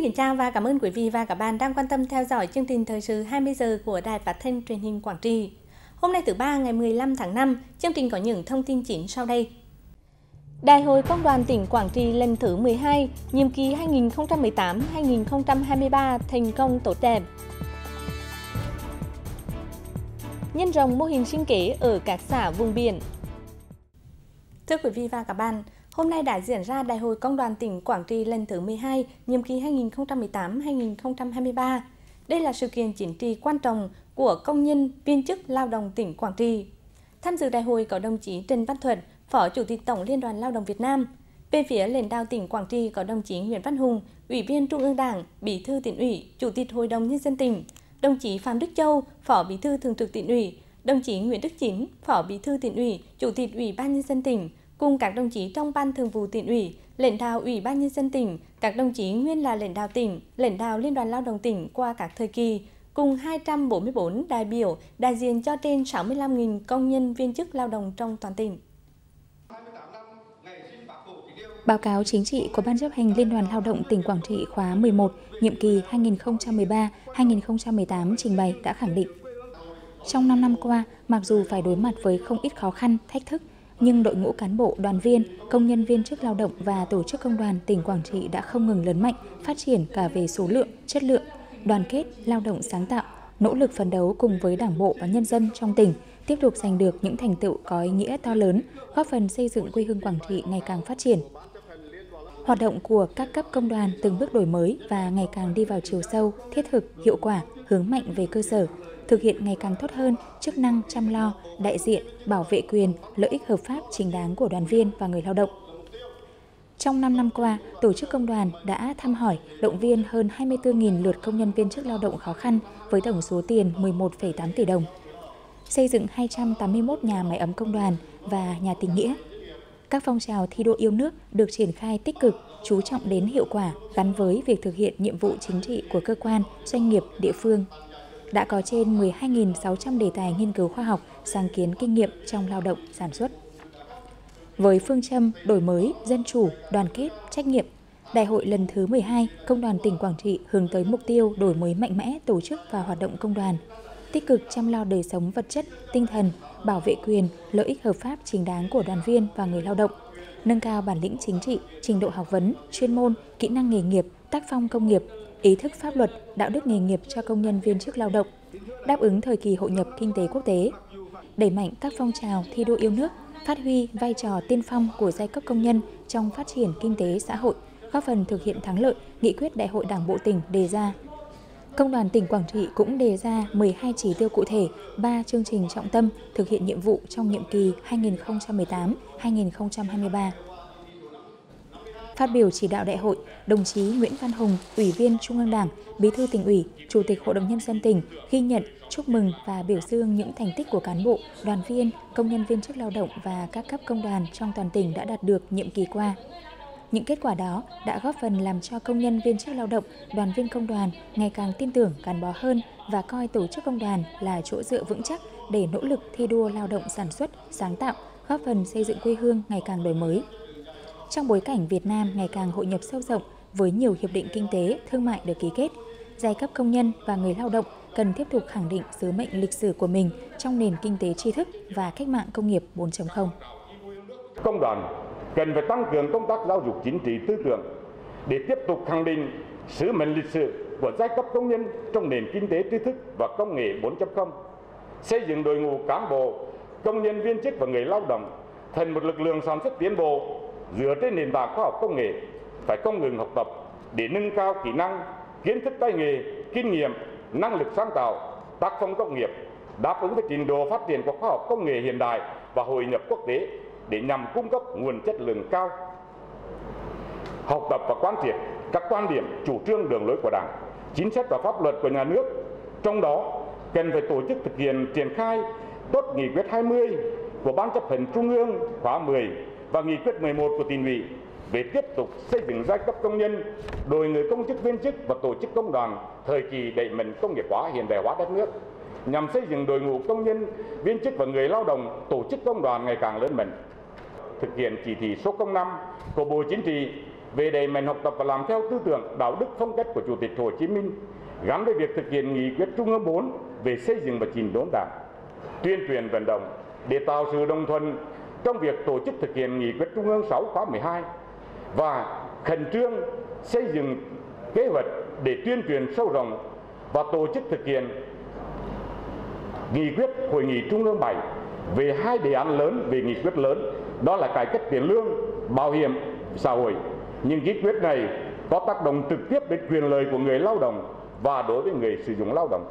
Xin kính chào và cảm ơn quý vị và các bạn đang quan tâm theo dõi chương trình thời sự 20 giờ của Đài Phát thanh Truyền hình Quảng Trị. Hôm nay thứ ba ngày 15 tháng 5, chương trình có những thông tin chính sau đây. Đại hội Công đoàn tỉnh Quảng Trị lần thứ 12, nhiệm kỳ 2018-2023 thành công tốt đẹp. Nhân rộng mô hình sinh kế ở các xã vùng biển. Thưa quý vị và các bạn, hôm nay đã diễn ra Đại hội Công đoàn tỉnh Quảng Trị lần thứ 12, nhiệm kỳ 2018-2023. Đây là sự kiện chính trị quan trọng của công nhân, viên chức lao động tỉnh Quảng Trị. Tham dự đại hội có đồng chí Trần Văn Thuật, Phó Chủ tịch Tổng Liên đoàn Lao động Việt Nam. Về phía lãnh đạo tỉnh Quảng Trị có đồng chí Nguyễn Văn Hùng, Ủy viên Trung ương Đảng, Bí thư tỉnh ủy, Chủ tịch Hội đồng nhân dân tỉnh, đồng chí Phạm Đức Châu, Phó Bí thư Thường trực tỉnh ủy, đồng chí Nguyễn Đức Chính, Phó Bí thư tỉnh ủy, Chủ tịch Ủy ban nhân dân tỉnh cùng các đồng chí trong ban thường vụ tỉnh ủy, lãnh đạo Ủy ban nhân dân tỉnh, các đồng chí nguyên là lãnh đạo tỉnh, lãnh đạo Liên đoàn Lao động tỉnh qua các thời kỳ, cùng 244 đại biểu đại diện cho trên 65.000 công nhân viên chức lao động trong toàn tỉnh. Báo cáo chính trị của Ban chấp hành Liên đoàn Lao động tỉnh Quảng Trị khóa 11, nhiệm kỳ 2013-2018 trình bày đã khẳng định. Trong 5 năm qua, mặc dù phải đối mặt với không ít khó khăn, thách thức, nhưng đội ngũ cán bộ, đoàn viên, công nhân viên chức lao động và tổ chức công đoàn tỉnh Quảng Trị đã không ngừng lớn mạnh, phát triển cả về số lượng, chất lượng, đoàn kết, lao động sáng tạo, nỗ lực phấn đấu cùng với Đảng bộ và nhân dân trong tỉnh tiếp tục giành được những thành tựu có ý nghĩa to lớn, góp phần xây dựng quê hương Quảng Trị ngày càng phát triển. Hoạt động của các cấp công đoàn từng bước đổi mới và ngày càng đi vào chiều sâu, thiết thực, hiệu quả, hướng mạnh về cơ sở, thực hiện ngày càng tốt hơn chức năng chăm lo, đại diện, bảo vệ quyền, lợi ích hợp pháp chính đáng của đoàn viên và người lao động. Trong 5 năm qua, Tổ chức Công đoàn đã thăm hỏi, động viên hơn 24.000 lượt công nhân viên chức lao động khó khăn với tổng số tiền 11,8 tỷ đồng. Xây dựng 281 nhà máy ấm công đoàn và nhà tình nghĩa. Các phong trào thi đua yêu nước được triển khai tích cực, chú trọng đến hiệu quả gắn với việc thực hiện nhiệm vụ chính trị của cơ quan, doanh nghiệp, địa phương. Đã có trên 12.600 đề tài nghiên cứu khoa học, sáng kiến kinh nghiệm trong lao động, sản xuất. Với phương châm đổi mới, dân chủ, đoàn kết, trách nhiệm, Đại hội lần thứ 12, Công đoàn tỉnh Quảng Trị hướng tới mục tiêu đổi mới mạnh mẽ tổ chức và hoạt động công đoàn, tích cực chăm lo đời sống vật chất, tinh thần, bảo vệ quyền, lợi ích hợp pháp chính đáng của đoàn viên và người lao động, nâng cao bản lĩnh chính trị, trình độ học vấn, chuyên môn, kỹ năng nghề nghiệp, tác phong công nghiệp, ý thức pháp luật, đạo đức nghề nghiệp cho công nhân viên chức lao động, đáp ứng thời kỳ hội nhập kinh tế quốc tế, đẩy mạnh các phong trào thi đua yêu nước, phát huy vai trò tiên phong của giai cấp công nhân trong phát triển kinh tế xã hội, góp phần thực hiện thắng lợi nghị quyết Đại hội Đảng bộ tỉnh đề ra. Công đoàn tỉnh Quảng Trị cũng đề ra 12 chỉ tiêu cụ thể, 3 chương trình trọng tâm thực hiện nhiệm vụ trong nhiệm kỳ 2018-2023. Phát biểu chỉ đạo đại hội, đồng chí Nguyễn Văn Hùng, Ủy viên Trung ương Đảng, Bí thư tỉnh ủy, Chủ tịch Hội đồng Nhân dân tỉnh ghi nhận, chúc mừng và biểu dương những thành tích của cán bộ, đoàn viên, công nhân viên chức lao động và các cấp công đoàn trong toàn tỉnh đã đạt được nhiệm kỳ qua. Những kết quả đó đã góp phần làm cho công nhân viên chức lao động, đoàn viên công đoàn ngày càng tin tưởng gắn bó hơn và coi tổ chức công đoàn là chỗ dựa vững chắc để nỗ lực thi đua lao động sản xuất, sáng tạo, góp phần xây dựng quê hương ngày càng đổi mới. Trong bối cảnh Việt Nam ngày càng hội nhập sâu rộng với nhiều hiệp định kinh tế, thương mại được ký kết, giai cấp công nhân và người lao động cần tiếp tục khẳng định sứ mệnh lịch sử của mình trong nền kinh tế tri thức và cách mạng công nghiệp 4.0. Công đoàn cần phải tăng cường công tác giáo dục chính trị tư tưởng để tiếp tục khẳng định sứ mệnh lịch sử của giai cấp công nhân trong nền kinh tế tri thức và công nghệ 4.0, xây dựng đội ngũ cán bộ, công nhân viên chức và người lao động thành một lực lượng sản xuất tiến bộ dựa trên nền tảng khoa học công nghệ phải không ngừng học tập để nâng cao kỹ năng, kiến thức tay nghề, kinh nghiệm, năng lực sáng tạo, tác phong công nghiệp, đáp ứng với trình độ phát triển của khoa học công nghệ hiện đại và hội nhập quốc tế để nhằm cung cấp nguồn chất lượng cao. Học tập và quán triệt các quan điểm, chủ trương đường lối của Đảng, chính sách và pháp luật của nhà nước, trong đó cần phải tổ chức thực hiện triển khai tốt nghị quyết 20 của Ban chấp hành Trung ương khóa 10 và nghị quyết 11 của tỉnh ủy về tiếp tục xây dựng giai cấp công nhân, đội người công chức viên chức và tổ chức công đoàn thời kỳ đẩy mạnh công nghiệp hóa hiện đại hóa đất nước nhằm xây dựng đội ngũ công nhân, viên chức và người lao động tổ chức công đoàn ngày càng lớn mạnh. Thực hiện chỉ thị số 05 của Bộ Chính trị về đẩy mạnh học tập và làm theo tư tưởng đạo đức phong cách của Chủ tịch Hồ Chí Minh gắn với việc thực hiện nghị quyết Trung ương 4 về xây dựng và chỉnh đốn Đảng, tuyên truyền vận động để tạo sự đồng thuận trong việc tổ chức thực hiện nghị quyết Trung ương 6 khóa 12 và khẩn trương xây dựng kế hoạch để tuyên truyền sâu rộng và tổ chức thực hiện nghị quyết hội nghị Trung ương 7 về hai đề án lớn về nghị quyết lớn đó là cải cách tiền lương, bảo hiểm xã hội. Nhưng nghị quyết này có tác động trực tiếp đến quyền lợi của người lao động và đối với người sử dụng lao động.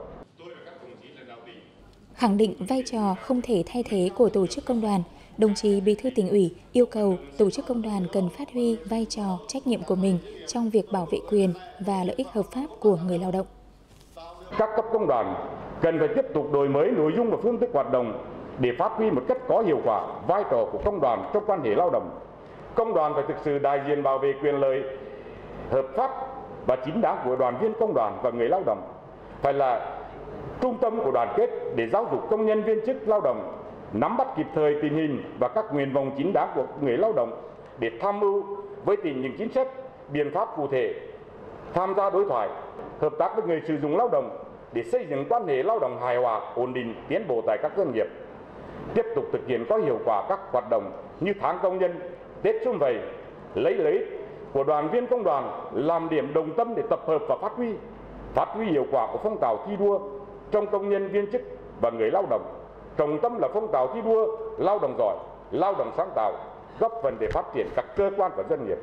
Khẳng định vai trò không thể thay thế của tổ chức công đoàn, đồng chí Bí thư tỉnh ủy yêu cầu tổ chức công đoàn cần phát huy vai trò trách nhiệm của mình trong việc bảo vệ quyền và lợi ích hợp pháp của người lao động. Các cấp công đoàn cần phải tiếp tục đổi mới nội dung và phương thức hoạt động để phát huy một cách có hiệu quả vai trò của công đoàn trong quan hệ lao động. Công đoàn phải thực sự đại diện bảo vệ quyền lợi hợp pháp và chính đáng của đoàn viên công đoàn và người lao động. Phải là trung tâm của đoàn kết để giáo dục công nhân viên chức lao động nắm bắt kịp thời tình hình và các nguyện vọng chính đáng của người lao động để tham mưu với tình những chính sách, biện pháp cụ thể, tham gia đối thoại, hợp tác với người sử dụng lao động để xây dựng quan hệ lao động hài hòa, ổn định, tiến bộ tại các doanh nghiệp. Tiếp tục thực hiện có hiệu quả các hoạt động như tháng công nhân, Tết xuân vầy, lấy lấy của đoàn viên công đoàn làm điểm đồng tâm để tập hợp và phát huy phát huy hiệu quả của phong trào thi đua trong công nhân viên chức và người lao động. Trọng tâm là phong trào thi đua lao động giỏi lao động sáng tạo góp phần để phát triển các cơ quan và doanh nghiệp.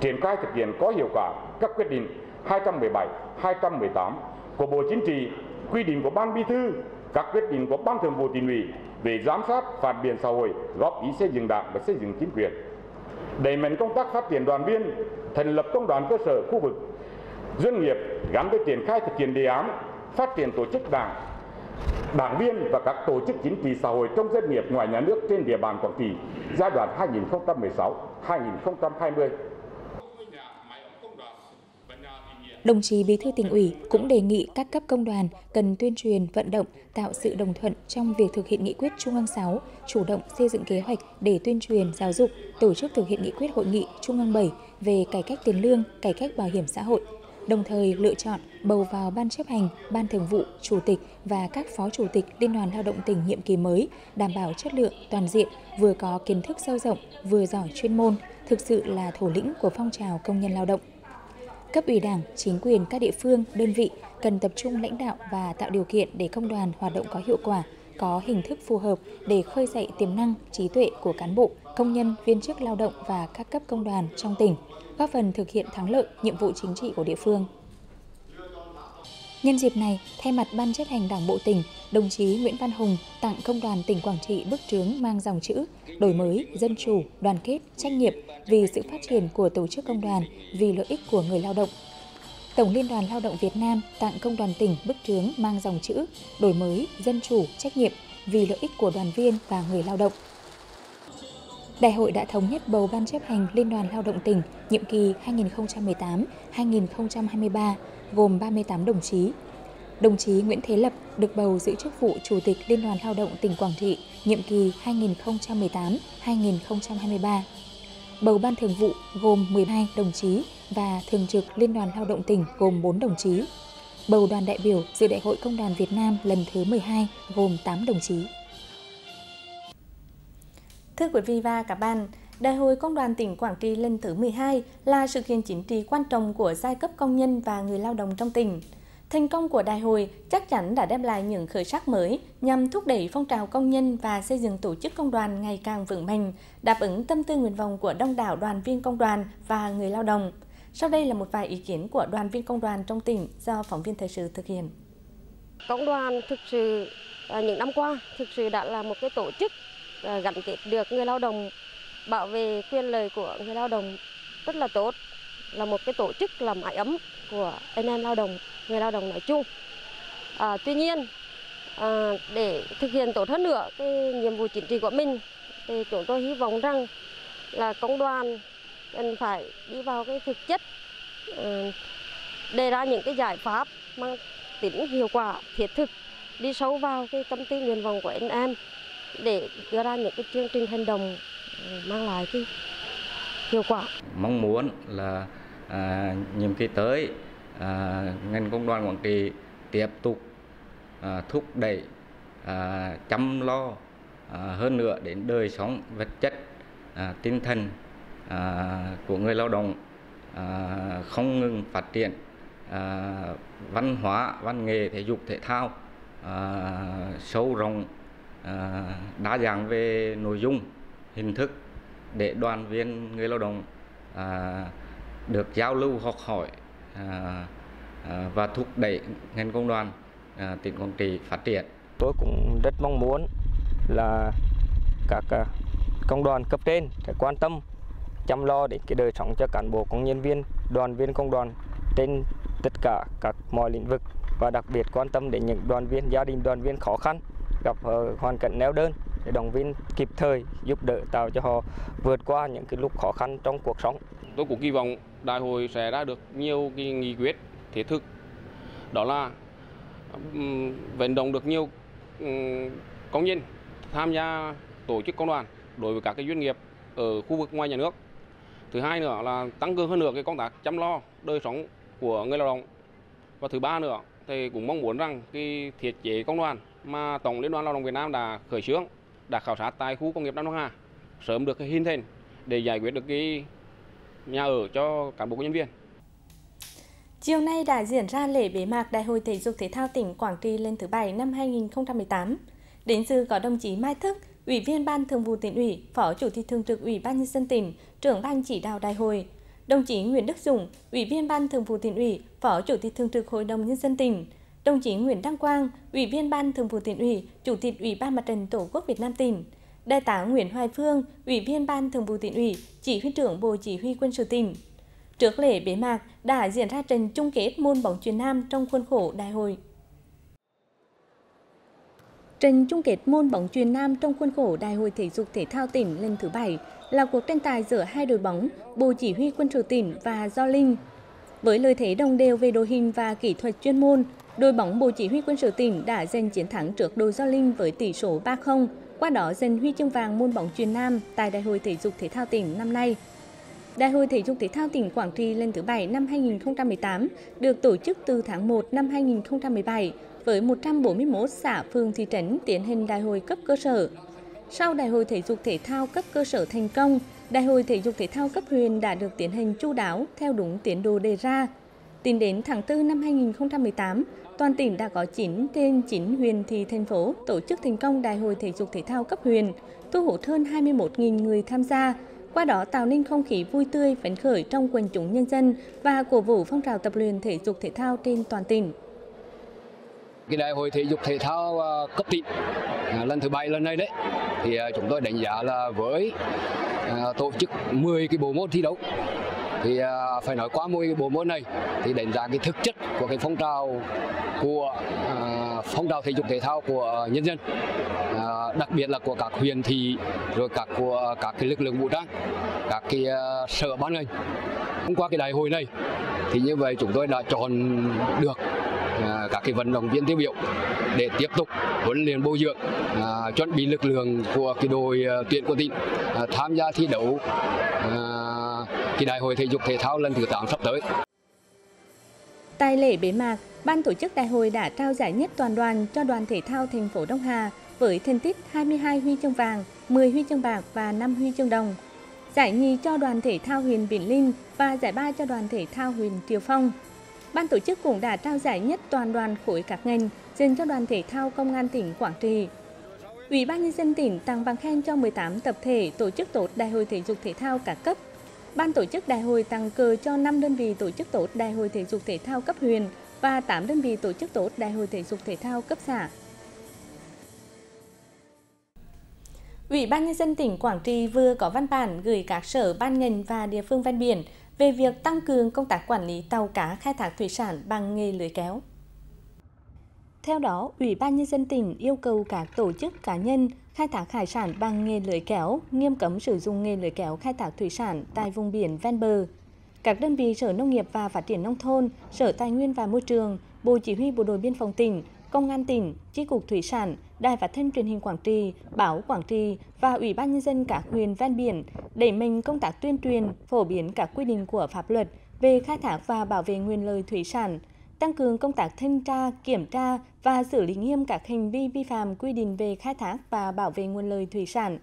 Triển khai thực hiện có hiệu quả các quyết định 217, 218 của Bộ Chính trị, quy định của Ban Bí thư, các quyết định của Ban Thường vụ Tỉnh ủy về giám sát, phản biện xã hội, góp ý xây dựng Đảng và xây dựng chính quyền. Đẩy mạnh công tác phát triển đoàn viên, thành lập công đoàn cơ sở khu vực, doanh nghiệp gắn với triển khai thực hiện đề án phát triển tổ chức đảng đảng viên và các tổ chức chính trị xã hội trong doanh nghiệp ngoài nhà nước trên địa bàn Quảng Trị giai đoạn 2016-2020. Đồng chí Bí thư tỉnh ủy cũng đề nghị các cấp công đoàn cần tuyên truyền, vận động, tạo sự đồng thuận trong việc thực hiện nghị quyết Trung ương 6, chủ động xây dựng kế hoạch để tuyên truyền, giáo dục, tổ chức thực hiện nghị quyết hội nghị Trung ương 7 về cải cách tiền lương, cải cách bảo hiểm xã hội, đồng thời lựa chọn bầu vào Ban chấp hành, Ban thường vụ, Chủ tịch và các phó chủ tịch Liên đoàn Lao động tỉnh nhiệm kỳ mới, đảm bảo chất lượng, toàn diện, vừa có kiến thức sâu rộng, vừa giỏi chuyên môn, thực sự là thủ lĩnh của phong trào công nhân lao động. Cấp ủy Đảng, chính quyền các địa phương, đơn vị cần tập trung lãnh đạo và tạo điều kiện để công đoàn hoạt động có hiệu quả, có hình thức phù hợp để khơi dậy tiềm năng, trí tuệ của cán bộ, công nhân, viên chức lao động và các cấp công đoàn trong tỉnh, góp phần thực hiện thắng lợi nhiệm vụ chính trị của địa phương. Nhân dịp này, thay mặt Ban chấp hành Đảng Bộ tỉnh, đồng chí Nguyễn Văn Hùng tặng Công đoàn tỉnh Quảng Trị bức trướng mang dòng chữ đổi mới, dân chủ, đoàn kết, trách nhiệm vì sự phát triển của tổ chức công đoàn, vì lợi ích của người lao động. Tổng Liên đoàn Lao động Việt Nam tặng Công đoàn tỉnh bức trướng mang dòng chữ đổi mới, dân chủ, trách nhiệm vì lợi ích của đoàn viên và người lao động. Đại hội đã thống nhất bầu Ban chấp hành Liên đoàn Lao động tỉnh nhiệm kỳ 2018-2023 gồm 38 đồng chí. Đồng chí Nguyễn Thế Lập được bầu giữ chức vụ Chủ tịch Liên đoàn Lao động tỉnh Quảng Trị nhiệm kỳ 2018-2023. Bầu Ban Thường vụ gồm 12 đồng chí và Thường trực Liên đoàn Lao động tỉnh gồm 4 đồng chí. Bầu đoàn đại biểu dự Đại hội Công đoàn Việt Nam lần thứ 12 gồm 8 đồng chí. Thưa quý vị và các bạn, Đại hội Công đoàn tỉnh Quảng Trị lần thứ 12 là sự kiện chính trị quan trọng của giai cấp công nhân và người lao động trong tỉnh. Thành công của đại hội chắc chắn đã đem lại những khởi sắc mới nhằm thúc đẩy phong trào công nhân và xây dựng tổ chức công đoàn ngày càng vững mạnh, đáp ứng tâm tư nguyện vọng của đông đảo đoàn viên công đoàn và người lao động. Sau đây là một vài ý kiến của đoàn viên công đoàn trong tỉnh do phóng viên thời sự thực hiện. Công đoàn thực sự à, những năm qua thực sự đã là một cái tổ chức à, gắn kết được người lao động bảo vệ quyền lợi của người lao động rất là tốt là một cái tổ chức làm mái ấm của anh em lao động người lao động nói chung. À, tuy nhiên à, để thực hiện tốt hơn nữa cái nhiệm vụ chính trị của mình thì chúng tôi hy vọng rằng là công đoàn cần phải đi vào cái thực chất à, đề ra những cái giải pháp mang tính hiệu quả thiết thực đi sâu vào cái tâm tư nguyện vọng của anh em để đưa ra những cái chương trình hành động mang lại cái hiệu quả. Mong muốn là à, nhiệm kỳ tới à, ngành công đoàn Quảng Trị tiếp tục à, thúc đẩy à, chăm lo à, hơn nữa đến đời sống vật chất à, tinh thần à, của người lao động à, không ngừng phát triển à, văn hóa văn nghệ thể dục thể thao à, sâu rộng à, đa dạng về nội dung hình thức để đoàn viên người lao động à, được giao lưu học hỏi à, à, và thúc đẩy ngành công đoàn à, tỉnh Quảng Trị phát triển. Tôi cũng rất mong muốn là các à, công đoàn cấp trên sẽ quan tâm chăm lo đến cái đời sống cho cán bộ công nhân viên, đoàn viên công đoàn trên tất cả các mọi lĩnh vực và đặc biệt quan tâm đến những đoàn viên gia đình đoàn viên khó khăn gặp ờ, hoàn cảnh neo đơn để động viên kịp thời giúp đỡ tạo cho họ vượt qua những cái lúc khó khăn trong cuộc sống. Tôi cũng kỳ vọng đại hội sẽ ra được nhiều cái nghị quyết thiết thực đó là vận động được nhiều công nhân tham gia tổ chức công đoàn đối với các cái doanh nghiệp ở khu vực ngoài nhà nước. Thứ hai nữa là tăng cường hơn nữa cái công tác chăm lo đời sống của người lao động. Và thứ ba nữa thì cũng mong muốn rằng cái thiết chế công đoàn mà Tổng Liên đoàn Lao động Việt Nam đã khởi xướng, đã khảo sát tại khu công nghiệp Nam Đông Hà sớm được hình thành để giải quyết được cái nhà ở cho cán bộ công nhân viên. Chiều nay đã diễn ra lễ bế mạc Đại hội Thể dục Thể thao tỉnh Quảng Trị lần thứ 7 năm 2018. Đến dự có đồng chí Mai Thức, Ủy viên Ban Thường vụ tỉnh ủy, Phó Chủ tịch Thường trực Ủy ban nhân dân tỉnh, trưởng ban chỉ đạo đại hội, đồng chí Nguyễn Đức Dũng, Ủy viên Ban Thường vụ tỉnh ủy, Phó Chủ tịch Thường trực Hội đồng nhân dân tỉnh, đồng chí Nguyễn Đăng Quang, Ủy viên Ban Thường vụ tỉnh ủy, Chủ tịch Ủy ban Mặt trận Tổ quốc Việt Nam tỉnh, Đại tá Nguyễn Hoài Phương, Ủy viên Ban Thường vụ tỉnh ủy, Chỉ huy trưởng Bộ Chỉ huy quân sự tỉnh. Trước lễ bế mạc đã diễn ra trận chung kết môn bóng chuyền nam trong khuôn khổ đại hội. Trận chung kết môn bóng chuyền nam trong khuôn khổ Đại hội Thể dục Thể thao tỉnh lần thứ 7 là cuộc tranh tài giữa hai đội bóng Bộ Chỉ huy quân sự tỉnh và Do Linh. Với lợi thế đồng đều về đội hình và kỹ thuật chuyên môn, đội bóng Bộ Chỉ huy quân sự tỉnh đã giành chiến thắng trước đội Gia Linh với tỷ số 3-0, qua đó giành huy chương vàng môn bóng chuyền nam tại Đại hội Thể dục Thể thao tỉnh năm nay. Đại hội Thể dục Thể thao tỉnh Quảng Trị lần thứ 7 năm 2018 được tổ chức từ tháng 1 năm 2017 với 141 xã phường thị trấn tiến hành đại hội cấp cơ sở. Sau Đại hội Thể dục Thể thao cấp cơ sở thành công, Đại hội Thể dục Thể thao cấp huyện đã được tiến hành chu đáo theo đúng tiến độ đề ra. Tính đến tháng 4 năm 2018, toàn tỉnh đã có 9 trên 9 huyện thị thành phố tổ chức thành công Đại hội Thể dục Thể thao cấp huyện, thu hút hơn 21.000 người tham gia, qua đó tạo nên không khí vui tươi, phấn khởi trong quần chúng nhân dân và cổ vũ phong trào tập luyện thể dục thể thao trên toàn tỉnh. Cái đại hội thể dục thể thao ờ, cấp tỉnh à, lần thứ bảy lần này đấy, thì ờ, chúng tôi đánh giá là với ờ, tổ chức 10 cái bộ môn thi đấu, thì phải nói qua mỗi bộ môn này thì đánh giá cái thực chất của cái phong trào của phong trào thể dục thể thao của nhân dân đặc biệt là của các huyện thị, rồi các của, các cái lực lượng vũ trang, các cái sở ban ngành. Thông qua cái đại hội này thì như vậy chúng tôi đã chọn được À, các cái vận động viên tiêu biểu để tiếp tục huấn luyện bồi dưỡng à, chuẩn bị lực lượng của cái đội à, tuyển của tỉnh à, tham gia thi đấu à, cái đại hội thể dục thể thao lần thứ 8 sắp tới. Tại lễ bế mạc, ban tổ chức đại hội đã trao giải nhất toàn đoàn cho đoàn thể thao thành phố Đông Hà với thành tích 22 huy chương vàng, 10 huy chương bạc và 5 huy chương đồng. Giải nhì cho đoàn thể thao huyện Vĩnh Linh và giải ba cho đoàn thể thao huyện Triều Phong. Ban tổ chức cũng đã trao giải nhất toàn đoàn khối các ngành dành cho đoàn thể thao công an tỉnh Quảng Trị. Ủy ban nhân dân tỉnh tặng bằng khen cho 18 tập thể tổ chức tốt đại hội thể dục thể thao cả cấp. Ban tổ chức đại hội tặng cờ cho 5 đơn vị tổ chức tốt đại hội thể dục thể thao cấp huyện và 8 đơn vị tổ chức tốt đại hội thể dục thể thao cấp xã. Ủy ban nhân dân tỉnh Quảng Trị vừa có văn bản gửi các sở ban ngành và địa phương ven biển về việc tăng cường công tác quản lý tàu cá khai thác thủy sản bằng nghề lưới kéo. Theo đó, Ủy ban Nhân dân tỉnh yêu cầu các tổ chức cá nhân khai thác hải sản bằng nghề lưới kéo, nghiêm cấm sử dụng nghề lưới kéo khai thác thủy sản tại vùng biển ven bờ. Các đơn vị Sở Nông nghiệp và Phát triển Nông thôn, Sở Tài nguyên và Môi trường, Bộ Chỉ huy Bộ đội Biên phòng tỉnh Công an tỉnh, Chi cục Thủy sản, Đài Phát thanh Truyền hình Quảng Trị, Báo Quảng Trị và Ủy ban nhân dân các huyện ven biển đẩy mạnh công tác tuyên truyền, phổ biến các quy định của pháp luật về khai thác và bảo vệ nguyên lợi thủy sản, tăng cường công tác thanh tra, kiểm tra và xử lý nghiêm các hành vi vi phạm quy định về khai thác và bảo vệ nguồn lợi thủy sản.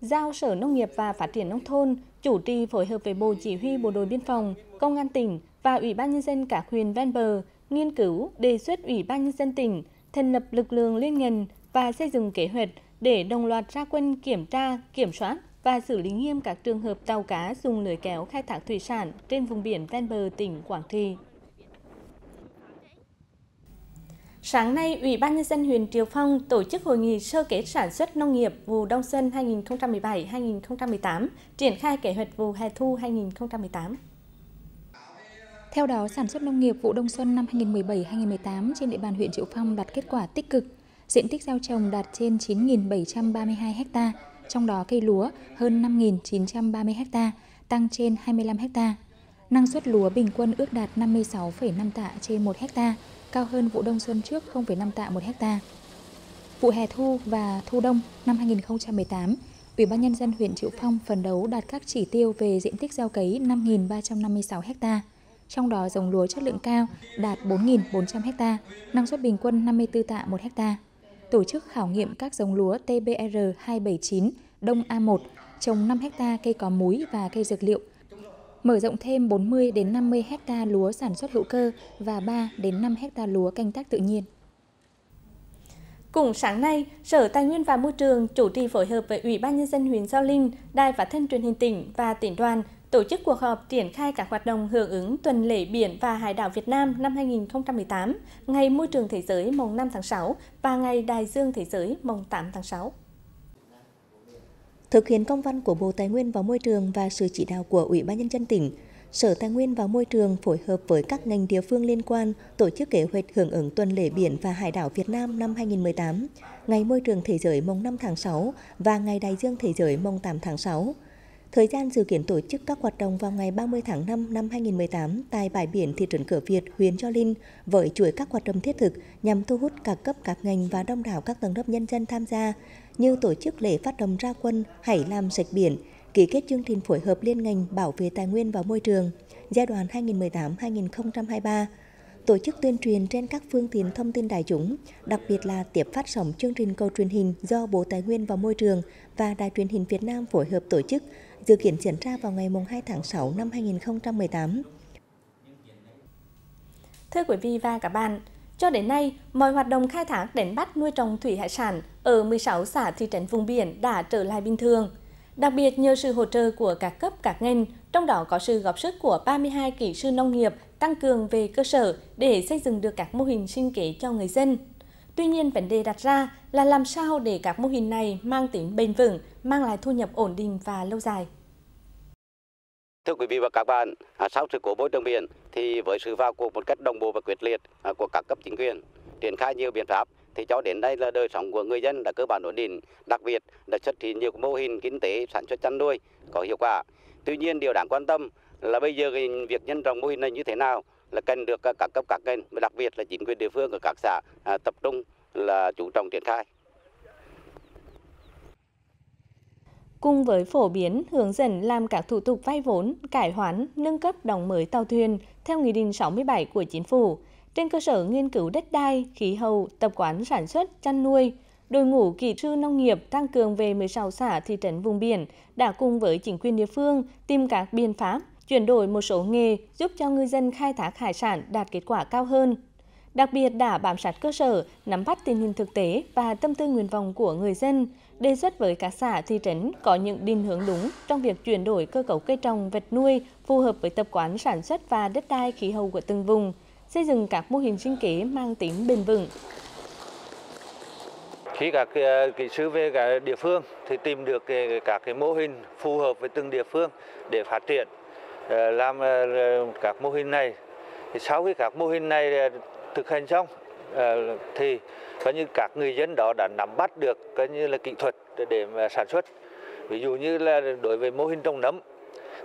Giao Sở Nông nghiệp và Phát triển Nông thôn chủ trì phối hợp với Bộ Chỉ huy Bộ đội Biên phòng, Công an tỉnh và Ủy ban Nhân dân các huyện ven bờ nghiên cứu đề xuất Ủy ban Nhân dân tỉnh thành lập lực lượng liên ngành và xây dựng kế hoạch để đồng loạt ra quân kiểm tra, kiểm soát và xử lý nghiêm các trường hợp tàu cá dùng lưới kéo khai thác thủy sản trên vùng biển ven bờ tỉnh Quảng Trị. Sáng nay, Ủy ban Nhân dân huyện Triều Phong tổ chức hội nghị sơ kết sản xuất nông nghiệp vụ đông xuân 2017-2018, triển khai kế hoạch vụ hè thu 2018. Theo đó, sản xuất nông nghiệp vụ đông xuân năm 2017-2018 trên địa bàn huyện Triệu Phong đạt kết quả tích cực. Diện tích gieo trồng đạt trên 9.732 ha, trong đó cây lúa hơn 5.930 ha, tăng trên 25 ha. Năng suất lúa bình quân ước đạt 56,5 tạ trên 1 ha, cao hơn vụ đông xuân trước 0,5 tạ 1 ha. Vụ hè thu và thu đông năm 2018, Ủy ban Nhân dân huyện Triệu Phong phấn đấu đạt các chỉ tiêu về diện tích gieo cấy 5.356 ha, trong đó giống lúa chất lượng cao đạt 4.400 ha, năng suất bình quân 54 tạ 1 ha. Tổ chức khảo nghiệm các giống lúa TBR 279 Đông A1 trồng 5 ha cây có múi và cây dược liệu mở rộng thêm 40 đến 50 ha lúa sản xuất hữu cơ và 3 đến 5 ha lúa canh tác tự nhiên. Cùng sáng nay, Sở Tài nguyên và Môi trường chủ trì phối hợp với Ủy ban nhân dân huyện Giao Linh, Đài Phát thanh Truyền hình tỉnh và tỉnh đoàn tổ chức cuộc họp triển khai các hoạt động hưởng ứng tuần lễ biển và hải đảo Việt Nam năm 2018, Ngày Môi trường Thế giới mùng 5 tháng 6 và Ngày Đại dương Thế giới mùng 8 tháng 6. Thực hiện công văn của Bộ Tài nguyên và Môi trường và sự chỉ đạo của Ủy ban Nhân dân tỉnh, Sở Tài nguyên và Môi trường phối hợp với các ngành địa phương liên quan tổ chức kế hoạch hưởng ứng tuần lễ biển và hải đảo Việt Nam năm 2018, Ngày Môi trường Thế giới mùng 5 tháng 6 và Ngày Đại dương Thế giới mùng 8 tháng 6. Thời gian dự kiến tổ chức các hoạt động vào ngày 30 tháng 5 năm 2018 tại bãi biển thị trấn Cửa Việt, huyện Gio Linh với chuỗi các hoạt động thiết thực nhằm thu hút các cấp các ngành và đông đảo các tầng lớp nhân dân tham gia như tổ chức lễ phát động ra quân Hãy làm sạch biển, ký kết chương trình phối hợp liên ngành bảo vệ tài nguyên và môi trường giai đoạn 2018-2023, tổ chức tuyên truyền trên các phương tiện thông tin đại chúng, đặc biệt là tiếp phát sóng chương trình cầu truyền hình do Bộ Tài nguyên và Môi trường và Đài truyền hình Việt Nam phối hợp tổ chức, dự kiến diễn ra vào ngày 2 tháng 6 năm 2018. Thưa quý vị và các bạn, cho đến nay, mọi hoạt động khai thác đánh bắt nuôi trồng thủy hải sản ở 16 xã thị trấn vùng biển đã trở lại bình thường. Đặc biệt nhờ sự hỗ trợ của các cấp các ngành, trong đó có sự góp sức của 32 kỹ sư nông nghiệp tăng cường về cơ sở để xây dựng được các mô hình sinh kế cho người dân. Tuy nhiên, vấn đề đặt ra là làm sao để các mô hình này mang tính bền vững, mang lại thu nhập ổn định và lâu dài. Thưa quý vị và các bạn, à, sau sự cố môi trường biển thì với sự vào cuộc một cách đồng bộ và quyết liệt à, của các cấp chính quyền, triển khai nhiều biện pháp thì cho đến đây là đời sống của người dân đã cơ bản ổn định, đặc biệt đã xuất hiện nhiều mô hình kinh tế sản xuất chăn nuôi có hiệu quả. Tuy nhiên điều đáng quan tâm là bây giờ việc nhân rộng mô hình này như thế nào là cần được à, các cấp các ngành đặc biệt là chính quyền địa phương ở các xã tập trung là chủ trọng triển khai. Cùng với phổ biến, hướng dẫn làm các thủ tục vay vốn, cải hoán, nâng cấp đóng mới tàu thuyền theo Nghị định 67 của Chính phủ, trên cơ sở nghiên cứu đất đai, khí hậu, tập quán sản xuất, chăn nuôi, đội ngũ kỹ sư nông nghiệp tăng cường về 16 xã thị trấn vùng biển đã cùng với chính quyền địa phương tìm các biện pháp chuyển đổi một số nghề giúp cho ngư dân khai thác hải sản đạt kết quả cao hơn. Đặc biệt đã bám sát cơ sở, nắm bắt tình hình thực tế và tâm tư nguyện vọng của người dân, đề xuất với các xã thị trấn có những định hướng đúng trong việc chuyển đổi cơ cấu cây trồng vật nuôi phù hợp với tập quán sản xuất và đất đai khí hậu của từng vùng, xây dựng các mô hình sinh kế mang tính bền vững. Khi các ờ, kỹ sư về các địa phương thì tìm được ờ, các cái mô hình phù hợp với từng địa phương để phát triển ờ, làm các mô hình này thì sau khi các mô hình này thực hành xong ờ, thì coi như các người dân đó đã nắm bắt được coi như là kỹ thuật để mà sản xuất. Ví dụ như là đối với mô hình trồng nấm,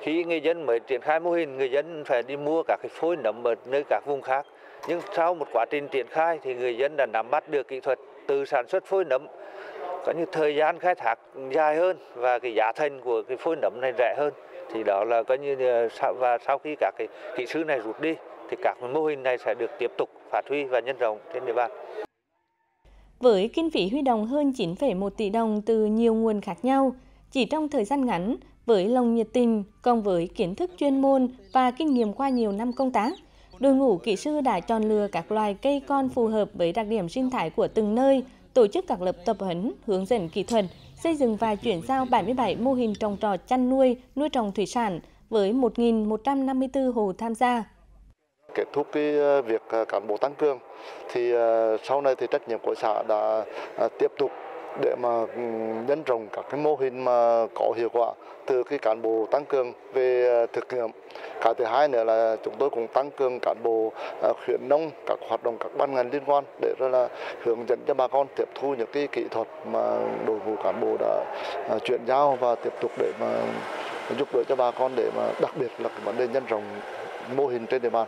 khi người dân mới triển khai mô hình, người dân phải đi mua các cái phôi nấm ở nơi các vùng khác. Nhưng sau một quá trình triển khai thì người dân đã nắm bắt được kỹ thuật từ sản xuất phôi nấm. Có như thời gian khai thác dài hơn và cái giá thành của cái phôi nấm này rẻ hơn. Thì đó là coi như ờ, và sau khi các cái kỹ sư này rút đi thì các mô hình này sẽ được tiếp tục phát huy và nhân rộng trên địa bàn. Với kinh phí huy động hơn 9,1 tỷ đồng từ nhiều nguồn khác nhau, chỉ trong thời gian ngắn, với lòng nhiệt tình, còn với kiến thức chuyên môn và kinh nghiệm qua nhiều năm công tác, đội ngũ kỹ sư đã chọn lựa các loài cây con phù hợp với đặc điểm sinh thái của từng nơi, tổ chức các lớp tập huấn, hướng dẫn kỹ thuật, xây dựng và chuyển giao 77 mô hình trồng trọt chăn nuôi, nuôi trồng thủy sản với 1.154 hồ tham gia. Kết thúc cái ờ, việc ờ, cán bộ tăng cường thì ờ, sau này thì trách nhiệm của xã đã tiếp tục để mà nhân rộng các cái mô hình mà có hiệu quả từ cái cán bộ tăng cường về thực nghiệm. Cái thứ hai nữa là chúng tôi cũng tăng cường cán bộ khuyến nông, các hoạt động, các ban ngành liên quan để rồi là hướng dẫn cho bà con tiếp thu những cái kỹ thuật mà đội ngũ cán bộ đã chuyển giao và tiếp tục để mà giúp đỡ cho bà con để mà đặc biệt là cái vấn đề nhân rộng mô hình trên địa bàn.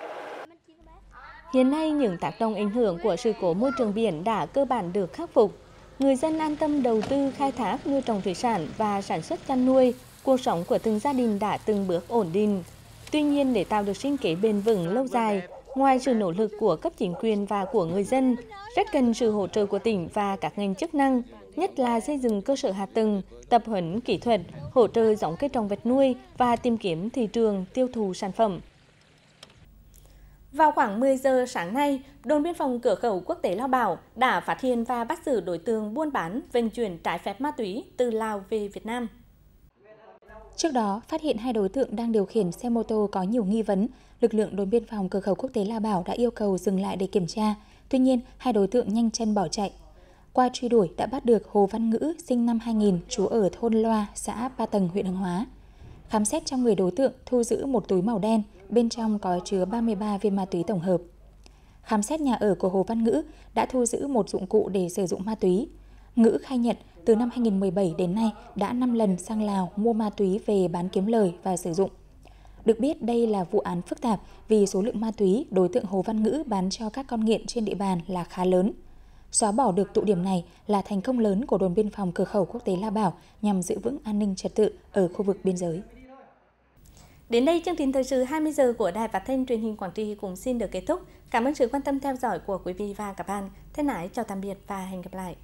Hiện nay, những tác động ảnh hưởng của sự cố môi trường biển đã cơ bản được khắc phục. Người dân an tâm đầu tư khai thác nuôi trồng thủy sản và sản xuất chăn nuôi, cuộc sống của từng gia đình đã từng bước ổn định. Tuy nhiên, để tạo được sinh kế bền vững lâu dài, ngoài sự nỗ lực của cấp chính quyền và của người dân, rất cần sự hỗ trợ của tỉnh và các ngành chức năng, nhất là xây dựng cơ sở hạ tầng, tập huấn kỹ thuật, hỗ trợ giống cây trồng vật nuôi và tìm kiếm thị trường tiêu thụ sản phẩm. Vào khoảng 10 giờ sáng nay, đồn biên phòng cửa khẩu quốc tế Lao Bảo đã phát hiện và bắt giữ đối tượng buôn bán, vận chuyển trái phép ma túy từ Lào về Việt Nam. Trước đó, phát hiện hai đối tượng đang điều khiển xe mô tô có nhiều nghi vấn, lực lượng đồn biên phòng cửa khẩu quốc tế La Bảo đã yêu cầu dừng lại để kiểm tra. Tuy nhiên, hai đối tượng nhanh chân bỏ chạy. Qua truy đuổi đã bắt được Hồ Văn Ngữ, sinh năm 2000, trú ở thôn Loa, xã Ba Tầng, huyện Hưng Hóa. Khám xét trong người đối tượng thu giữ một túi màu đen, bên trong có chứa 33 viên ma túy tổng hợp. Khám xét nhà ở của Hồ Văn Ngữ đã thu giữ một dụng cụ để sử dụng ma túy. Ngữ khai nhận từ năm 2017 đến nay đã 5 lần sang Lào mua ma túy về bán kiếm lời và sử dụng. Được biết đây là vụ án phức tạp vì số lượng ma túy đối tượng Hồ Văn Ngữ bán cho các con nghiện trên địa bàn là khá lớn. Xóa bỏ được tụ điểm này là thành công lớn của đồn biên phòng cửa khẩu quốc tế La Bảo nhằm giữ vững an ninh trật tự ở khu vực biên giới. Đến đây, chương trình thời sự 20 giờ của Đài Phát thanh truyền hình Quảng Trị cũng xin được kết thúc. Cảm ơn sự quan tâm theo dõi của quý vị và các bạn. Thân ái chào tạm biệt và hẹn gặp lại.